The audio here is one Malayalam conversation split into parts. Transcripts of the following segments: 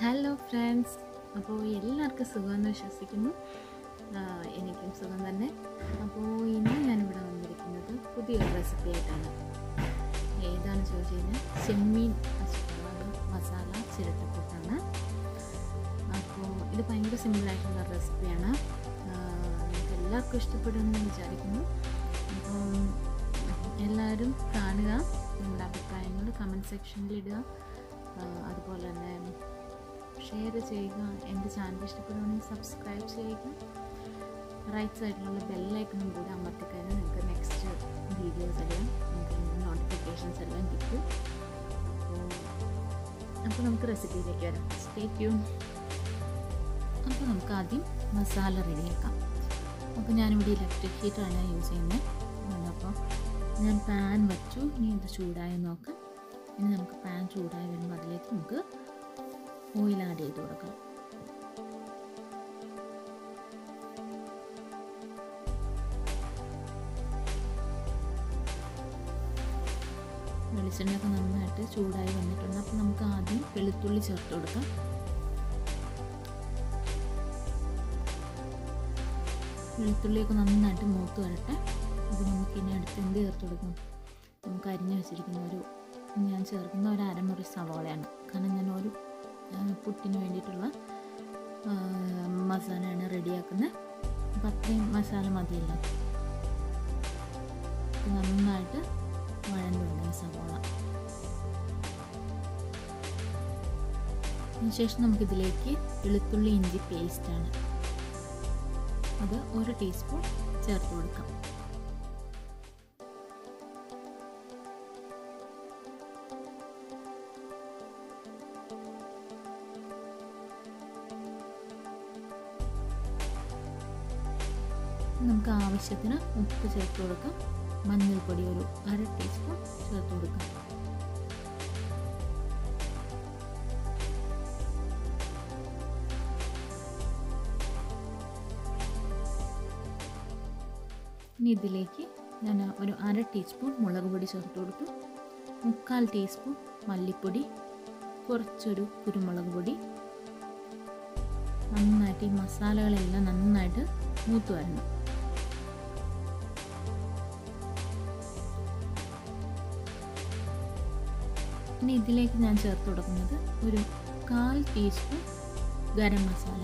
ഹലോ ഫ്രണ്ട്സ് അപ്പോൾ എല്ലാവർക്കും സുഖമെന്ന് വിശ്വസിക്കുന്നു. എനിക്കും സുഖം തന്നെ. അപ്പോൾ ഇന്ന് ഞാനിവിടെ വന്നിരിക്കുന്നത് പുതിയൊരു റെസിപ്പി ആയിട്ടാണ്. ഏതാണ് ചോദിച്ചു കഴിഞ്ഞാൽ ചെമ്മീൻ മസാല ചിരട്ടപ്പൂട്ടാണ് അപ്പോൾ ഇത് ഭയങ്കര സിമ്പിളായിട്ടുള്ള റെസിപ്പിയാണ് എല്ലാവർക്കും ഇഷ്ടപ്പെടുമെന്ന് വിചാരിക്കുന്നു. അപ്പോൾ എല്ലാവരും കാണുക. നിങ്ങളുടെ അഭിപ്രായങ്ങൾ കമന്റ് സെക്ഷനിൽ ഇടുക. അതുപോലെ തന്നെ ഷെയർ ചെയ്യുക എന്റെ ചാനൽ ഇഷ്ടപ്പെടുകയാണെങ്കിൽ സബ്സ്ക്രൈബ് ചെയ്യുക. റൈറ്റ് സൈഡിലുള്ള ബെല്ലൈക്കണും കൂടി അമർത്തിക്കഴിഞ്ഞാൽ നിങ്ങൾക്ക് നെക്സ്റ്റ് വീഡിയോസ് എല്ലാം നിങ്ങൾക്ക് നോട്ടിഫിക്കേഷൻസ് എല്ലാം കിട്ടും. അപ്പോൾ അപ്പോൾ നമുക്ക് റെസിപ്പിയിലേക്ക് വരാം. സ്റ്റേ ട്യൂൺ അപ്പോൾ നമുക്ക് ആദ്യം മസാല റെഡിയാക്കാം അപ്പോൾ ഞാനിവിടെ ഇലക്ട്രിക് ഹീറ്ററാണ് യൂസ് ചെയ്യുന്നത്. അപ്പോൾ ഞാൻ പാൻ വച്ചു. ഇനി ഇത് ചൂടായി നോക്കാം. ഇനി നമുക്ക് പാൻ ചൂടായി വരുമ്പോൾ അതിലേക്ക് നമുക്ക് ഓയിൽ ആഡ് ചെയ്ത് കൊടുക്കാം വെളിച്ചെണ്ണയൊക്കെ നന്നായിട്ട് ചൂടായി വന്നിട്ടുണ്ട്. അപ്പോൾ നമുക്ക് ആദ്യം വെളുത്തുള്ളി ചേർത്ത് കൊടുക്കാം. വെളുത്തുള്ളിയൊക്കെ നന്നായിട്ട് മൂത്ത് വരട്ടെ. അപ്പോൾ നമുക്ക് ഇനി അടുത്ത് എന്ത് ചേർത്ത് കൊടുക്കും? നമുക്ക് അരിഞ്ഞു വെച്ചിരിക്കുന്ന ഒരു ഞാൻ ചേർക്കുന്ന ഒരു അരമുറി സവാളയാണ്. കാരണം ഞാൻ ഒരു ആ, പുട്ടിന് വേണ്ടിയിട്ടുള്ള മസാലയാണ് റെഡിയാക്കുന്നത്. അപ്പം അത്രയും മസാല മതിയല്ലോ. നന്നായിട്ട് വഴണ്ടുണ്ട് ഈ സവോള അതിനുശേഷം നമുക്കിതിലേക്ക് വെളുത്തുള്ളി ഇഞ്ചി പേസ്റ്റാണ് അത് ഒരു ടീസ്പൂൺ ചേർത്ത് കൊടുക്കാം. നമുക്ക് ആവശ്യത്തിന് ഉപ്പ് ചേർത്ത് കൊടുക്കാം. മഞ്ഞൾപ്പൊടി ഒരു അര ടീസ്പൂൺ ചേർത്ത് കൊടുക്കാം. ഇനി ഇതിലേക്ക് ഞാൻ ഒരു അര ടീസ്പൂൺ മുളക് പൊടി ചേർത്ത് കൊടുത്തു. മുക്കാൽ ടീസ്പൂൺ മല്ലിപ്പൊടി കുറച്ചൊരു കുരുമുളക് പൊടി. നന്നായിട്ട് ഈ മസാലകളെല്ലാം നന്നായിട്ട് മൂത്ത് വരണം. ഇനി ഇതിലേക്ക് ഞാൻ ചേർത്ത് കൊടുക്കുന്നത് ഒരു കാൽ ടീസ്പൂൺ ഗരം മസാല.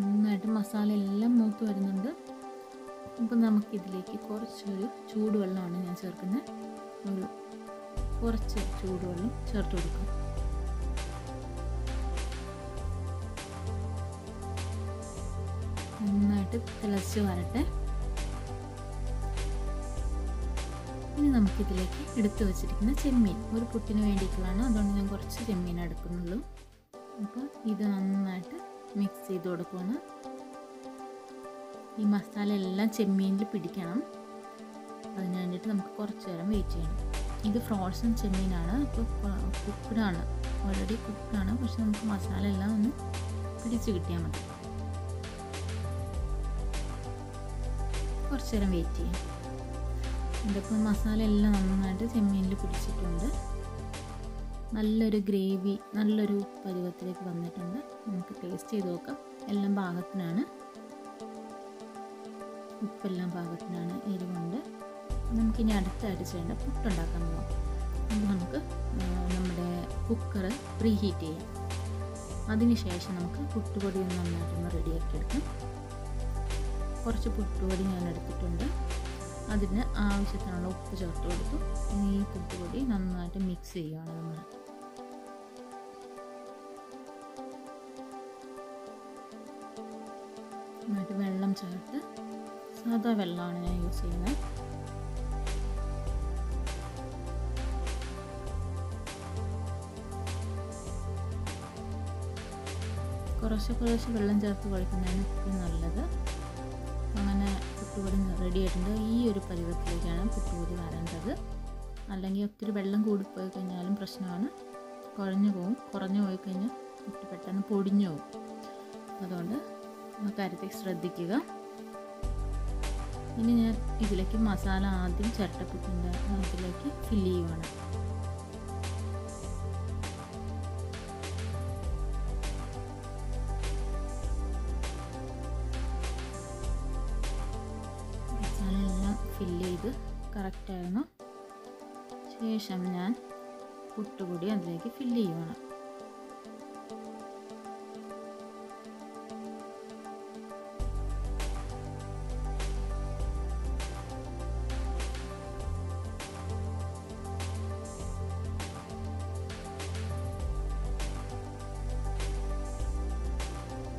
നന്നായിട്ട് മസാല എല്ലാം മൂത്ത് വരുന്നുണ്ട്. അപ്പം നമുക്കിതിലേക്ക് കുറച്ചൊരു ചൂടുവെള്ളമാണ് ഞാൻ ചേർക്കുന്നത്. ഒരു കുറച്ച് ചൂടുവെള്ളം ചേർത്ത് കൊടുക്കും. നന്നായിട്ട് തിളച്ച് വരട്ടെ. ഇനി നമുക്കിതിലേക്ക് എടുത്തു വച്ചിരിക്കുന്ന ചെമ്മീൻ. ഒരു പുട്ടിന് വേണ്ടിയിട്ടുള്ളതാണ്. അതുകൊണ്ട് ഞാൻ കുറച്ച് ചെമ്മീൻ എടുക്കുന്നുള്ളൂ. അപ്പോൾ ഇത് നന്നായിട്ട് മിക്സ് ചെയ്ത് കൊടുക്കുകയാണ് ഈ മസാല എല്ലാം ചെമ്മീനിൽ പിടിക്കണം. അതിന് വേണ്ടിയിട്ട് നമുക്ക് കുറച്ച് നേരം വെയിറ്റ് ചെയ്യണം. ഇത് ഫ്രോസൺ ചെമ്മീനാണ്. ഇപ്പോൾ കുക്ക്ഡാണ് ഓൾറെഡി കുക്ക്ഡാണ് പക്ഷെ നമുക്ക് മസാല എല്ലാം ഒന്ന് പിടിച്ച് കിട്ടിയാൽ മതി. കുറച്ച് നേരം വെയിറ്റ് ചെയ്യാം ഇതിപ്പോൾ മസാല എല്ലാം നന്നായിട്ട് ചെമ്മീനിൽ പിടിച്ചിട്ടുണ്ട്. നല്ലൊരു ഗ്രേവി നല്ലൊരു പരുവത്തിലേക്ക് വന്നിട്ടുണ്ട്. നമുക്ക് ടേസ്റ്റ് ചെയ്ത് നോക്കാം. എല്ലാം പാകത്തിനാണ്. ഉപ്പെല്ലാം പാകത്തിനാണ് എരിവുണ്ട്. നമുക്കിനി അടുത്തായിട്ട് ചെയ്യേണ്ട പുട്ടുണ്ടാക്കാൻ പോകാം നമുക്ക് നമ്മുടെ കുക്കർ പ്രീ ഹീറ്റ് ചെയ്യാം അതിനുശേഷം നമുക്ക് പുട്ടുപൊടി ഒന്ന് നന്നായിട്ടൊന്ന് റെഡിയാക്കി എടുക്കാം. കുറച്ച് പുട്ടുപൊടി ഞാൻ എടുത്തിട്ടുണ്ട്. അതിന് ആവശ്യത്തിനുള്ള ഉപ്പ് ചേർത്ത് കൊടുത്തു. ഇനി ഈ പുട്ടുപൊടി നന്നായിട്ട് മിക്സ് ചെയ്യുകയാണ് നമ്മൾ. നന്നായിട്ട് വെള്ളം ചേർത്ത് സാധാ വെള്ളമാണ് ഞാൻ യൂസ് ചെയ്യുന്നത്. കുറച്ച് കുറച്ച് വെള്ളം ചേർത്ത് കുഴക്കുന്നതാണ് ഏറ്റവും നല്ലത്. പുട്ടുപൊടി റെഡി ആയിട്ടുണ്ട്. ഈ ഒരു പരുവത്തിലേക്കാണ് പുട്ടുപൊടി വരേണ്ടത്. അല്ലെങ്കിൽ ഒത്തിരി വെള്ളം കൂടിപ്പോയി കഴിഞ്ഞാലും പ്രശ്നമാണ്. കുഴഞ്ഞു പോകും കുറഞ്ഞു പോയി കഴിഞ്ഞാൽ പുട്ട് പെട്ടെന്ന് പൊടിഞ്ഞു പോകും അതുകൊണ്ട് ആ കാര്യത്തിൽ ശ്രദ്ധിക്കുക. ഇനി ഞാൻ ഇതിലേക്ക് മസാല ആദ്യം ചിരട്ടപ്പുട്ടിന്റെ ഇതിലേക്ക് ഫില്ല് ചെയ്യുവാണ്. കറക്റ്റായിരുന്നു ശേഷം ഞാൻ പുട്ടുകൂടി അതിലേക്ക് ഫില്ല് ചെയ്യുവാണ്.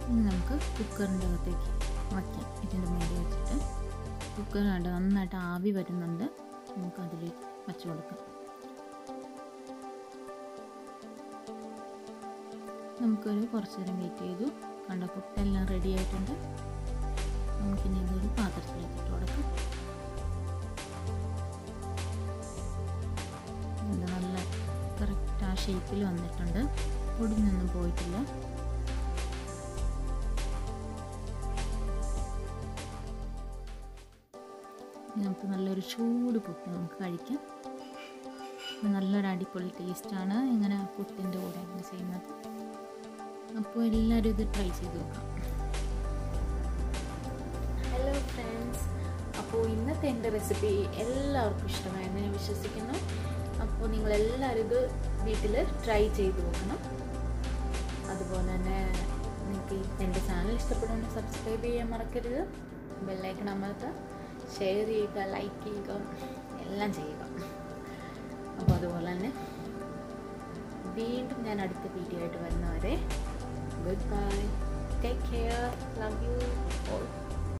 ഇനി നമുക്ക് കുക്കറിന്റെ അകത്തേക്ക് വയ്ക്കാം. ഇതിന്റെ മേലെ വെച്ചിട്ട് കുക്കർ നന്നായിട്ട് ആവി വരുന്നുണ്ട്. നമുക്ക് അതിലേക്ക് വച്ചു കൊടുക്കാം. നമുക്കൊരു കുറച്ച് നേരം വെയിറ്റ് ചെയ്തു. കണ്ട പുട്ടെല്ലാം റെഡി ആയിട്ടുണ്ട്. നമുക്കിനി ഇതൊരു പാത്രത്തിലേക്ക് ഇട്ട് കൊടുക്കാം നല്ല കറക്റ്റ് ആ ഷേപ്പിൽ വന്നിട്ടുണ്ട്. പൊടിഞ്ഞൊന്നും പോയിട്ടില്ല. നമുക്ക് നല്ലൊരു ചൂട് പുട്ട് നമുക്ക് കഴിക്കാം. നല്ലൊരു അടിപൊളി ടേസ്റ്റാണ് ഇങ്ങനെ പുട്ടിന്റെ കൂടെ ഇങ്ങനെ ചെയ്യുന്നത്. അപ്പോൾ എല്ലാവരും ഇത് ട്രൈ ചെയ്ത് നോക്കാം. ഹലോ ഫ്രണ്ട്സ് അപ്പോൾ ഇന്നത്തെ എന്റെ റെസിപ്പി എല്ലാവർക്കും ഇഷ്ടമായെന്ന് ഞാൻ വിശ്വസിക്കുന്നു. അപ്പോൾ നിങ്ങളെല്ലാവരും ഇത് വീട്ടിൽ ട്രൈ ചെയ്ത് നോക്കണം. അതുപോലെ തന്നെ നിങ്ങൾക്ക് എന്റെ ചാനൽ ഇഷ്ടപ്പെടുകയാണെങ്കിൽ സബ്സ്ക്രൈബ് ചെയ്യാൻ മറക്കരുത്. ബെല്ലൈക്കൺ അമർത്തുക. ഷെയർ ചെയ്യുക ലൈക്ക് ചെയ്യുക എല്ലാം ചെയ്യുക. അപ്പോൾ അതുപോലെ തന്നെ വീണ്ടും ഞാൻ അടുത്ത വീഡിയോ ആയിട്ട് വരുന്നവരെ good bye take care love you all